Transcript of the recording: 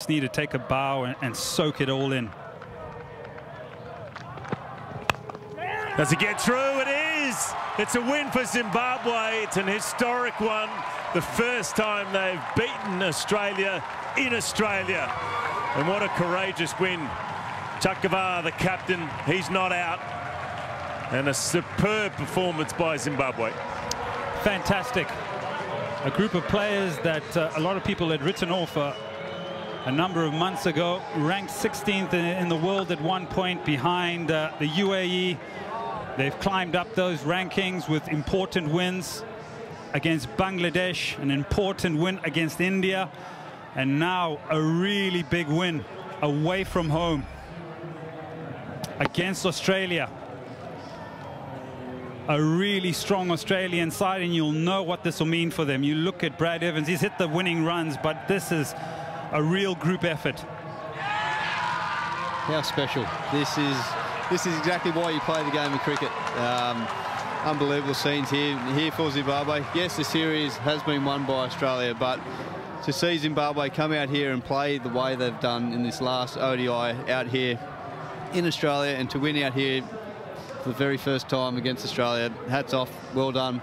just need to take a bow and, and soak it all in. Does it get through? It is. It's a win for Zimbabwe. It's an historic one. The first time they've beaten Australia in Australia. And what a courageous win. Chakabva, the captain, he's not out. And a superb performance by Zimbabwe. Fantastic. A group of players that uh, a lot of people had written off uh, a number of months ago, ranked 16th in, the world at one point behind uh, the UAE. They've climbed up those rankings with important wins against Bangladesh, an important win against India, and now a really big win away from home against Australia. A really strong Australian side, and you'll know what this will mean for them. You look at Brad Evans, he's hit the winning runs, but this is a real group effort. How special. This is this is exactly why you play the game of cricket. Um, unbelievable scenes here, here for Zimbabwe. Yes, the series has been won by Australia, but to see Zimbabwe come out here and play the way they've done in this last ODI out here in Australia and to win out here for the very first time against Australia, hats off, well done.